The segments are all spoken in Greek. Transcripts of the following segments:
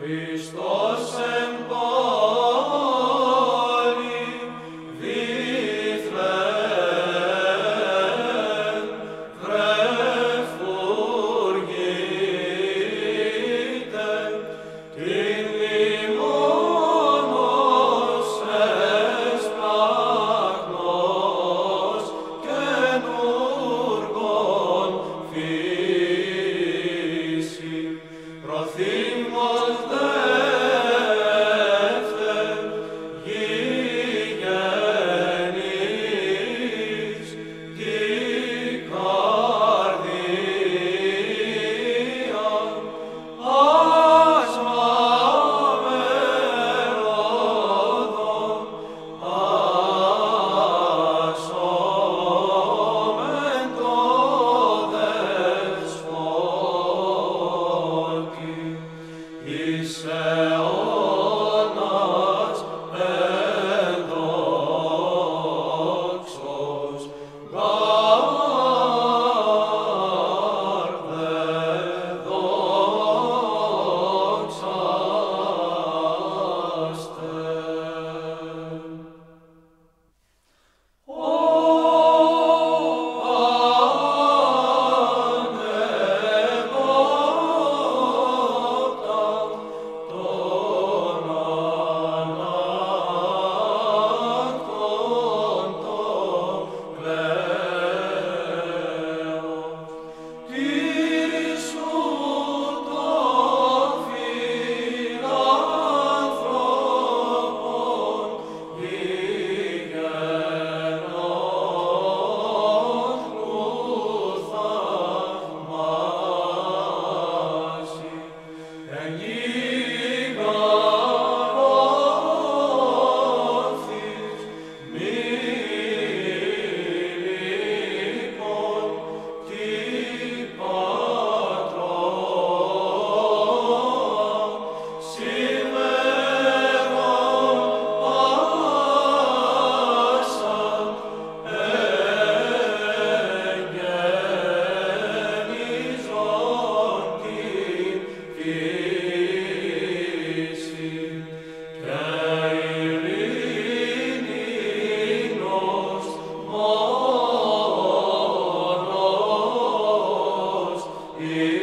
Χριστός said.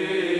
Amen.